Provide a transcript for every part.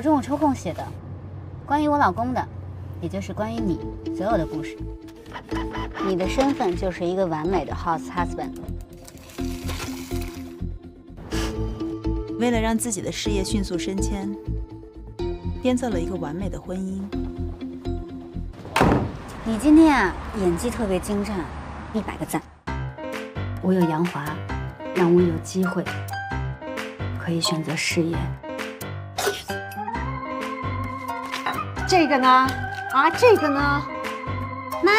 中午抽空写的，关于我老公的，也就是关于你所有的故事。你的身份就是一个完美的 house husband。为了让自己的事业迅速升迁，编造了一个完美的婚姻。你今天啊，演技特别精湛，一百个赞。我有杨华，让我有机会可以选择事业。这个呢？啊，这个呢？妈，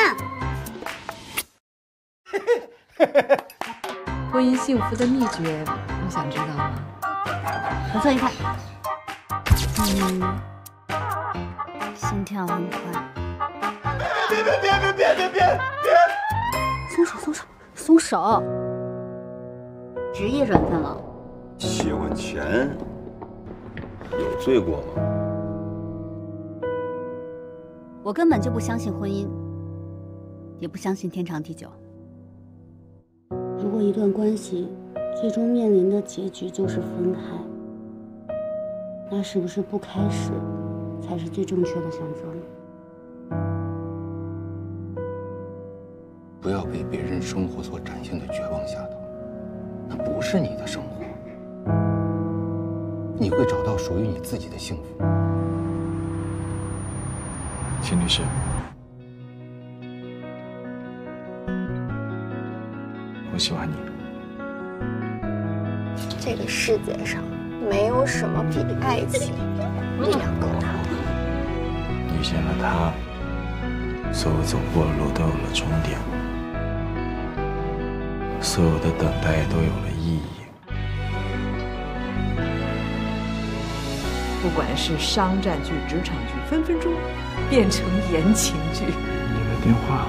婚姻幸福的秘诀，你想知道吗？我测一看，嗯，心跳很快。别别别别别别别别！松手松手松手！职业转分了。喜欢钱，有罪过吗？我根本就不相信婚姻，也不相信天长地久。如果一段关系最终面临的结局就是分开，那是不是不开始才是最正确的选择呢？不要被别人生活所展现的绝望吓到，那不是你的生活。你会找到属于你自己的幸福。秦律师，我喜欢你。这个世界上没有什么比爱情力量更大的。遇见了他，所有走过的路都有了终点，所有的等待都有了意义。不管是商战剧、职场剧，分分钟变成言情剧。你的电话，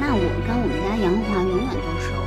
那我跟我们家杨华永远都是偶